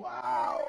Wow.